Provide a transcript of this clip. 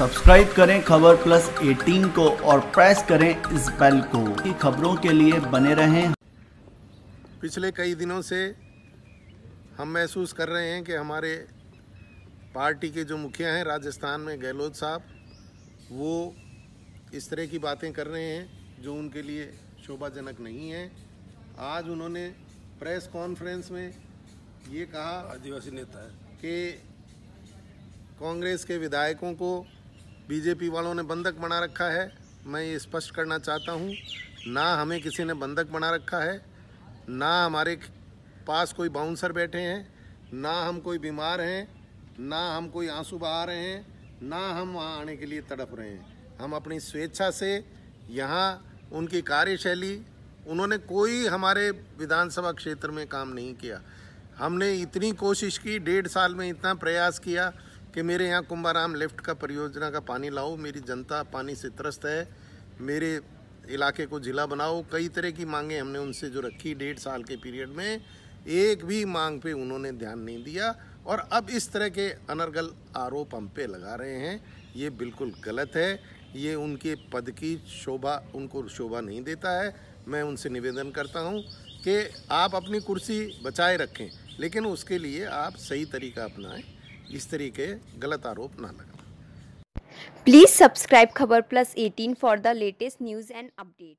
Subscribe करें खबर plus 18 को और प्रेस करें इस बेल को। की खबरों के लिए बने रहें। पिछले कई दिनों से हम महसूस कर रहे हैं कि हमारे पार्टी के जो मुखिया हैं राजस्थान में गहलोत साहब वो इस तरह की बातें कर रहे हैं जो उनके लिए शोभाजनक नहीं है। आज उन्होंने प्रेस कॉन्फ्रेंस में ये कहा आदिवासी नेता है। कि कांग्रेस के विधायकों को बीजेपी वालों ने बंधक बना रखा है। मैं ये स्पष्ट करना चाहता हूँ, ना हमें किसी ने बंधक बना रखा है, ना हमारे पास कोई बाउंसर बैठे हैं, ना हम कोई बीमार हैं, ना हम कोई आँसू बहा रहे हैं, ना हम वहाँ आने के लिए तड़प रहे हैं। हम अपनी स्वेच्छा से यहाँ उनकी कार्यशैली, उन्होंने कोई हमारे विधानसभा क्षेत्र में काम नहीं किया। हमने इतनी कोशिश की, डेढ़ साल में इतना प्रयास किया कि मेरे यहाँ कुंभाराम लिफ्ट का परियोजना का पानी लाओ, मेरी जनता पानी से त्रस्त है, मेरे इलाके को जिला बनाओ। कई तरह की मांगे हमने उनसे जो रखी डेढ़ साल के पीरियड में, एक भी मांग पे उन्होंने ध्यान नहीं दिया। और अब इस तरह के अनर्गल आरोप हम पे लगा रहे हैं, ये बिल्कुल गलत है। ये उनके पद की शोभा, उनको शोभा नहीं देता है। मैं उनसे निवेदन करता हूँ कि आप अपनी कुर्सी बचाए रखें, लेकिन उसके लिए आप सही तरीका अपनाएँ। इस तरीके गलत आरोप ना लगा please subscribe Khabar plus 18 for the latest news and update